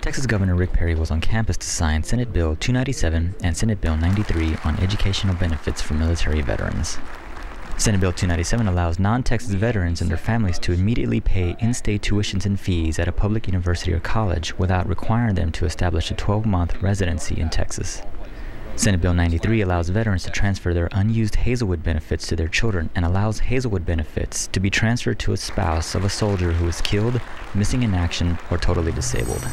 Texas Governor Rick Perry was on campus to sign Senate Bill 297 and Senate Bill 93 on educational benefits for military veterans. Senate Bill 297 allows non Texas veterans and their families to immediately pay in state tuitions and fees at a public university or college without requiring them to establish a 12 month residency in Texas. Senate Bill 93 allows veterans to transfer their unused Hazelwood benefits to their children and allows Hazelwood benefits to be transferred to a spouse of a soldier who is killed, missing in action, or totally disabled.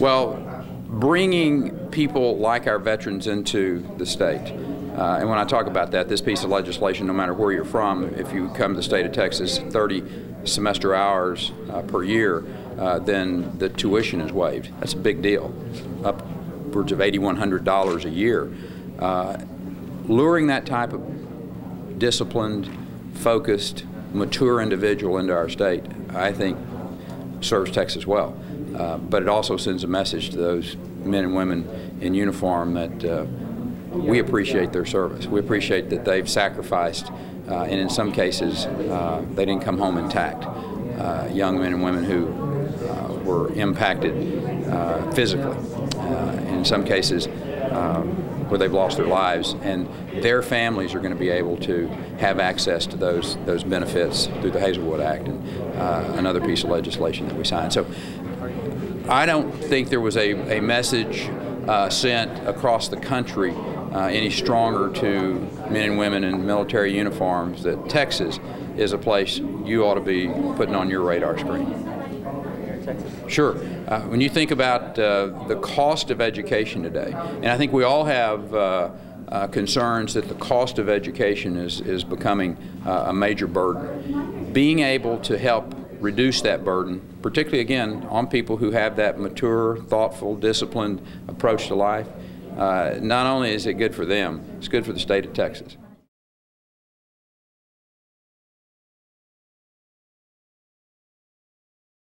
Well, bringing people like our veterans into the state. Uh, and when I talk about that, this piece of legislation, no matter where you're from, if you come to the state of Texas, 30 semester hours uh, per year, uh, then the tuition is waived. That's a big deal, upwards of $8,100 a year. Uh, luring that type of disciplined, focused, mature individual into our state, I think, serves Texas well. Uh, but it also sends a message to those men and women in uniform that uh, we appreciate their service. We appreciate that they've sacrificed, uh, and in some cases, uh, they didn't come home intact. Uh, young men and women who uh, were impacted physically, in some cases, um, where they've lost their lives, and their families are going to be able to have access to those those benefits through the Hazelwood Act and another piece of legislation that we signed. So I don't think there was a, a message uh, sent across the country uh, any stronger to men and women in military uniforms that Texas is a place you ought to be putting on your radar screen. Sure. Uh, when you think about uh, the cost of education today, and I think we all have uh, uh, concerns that the cost of education is, is becoming a major burden, being able to help reduce that burden, particularly again on people who have that mature, thoughtful, disciplined approach to life. Uh, not only is it good for them, it's good for the state of Texas.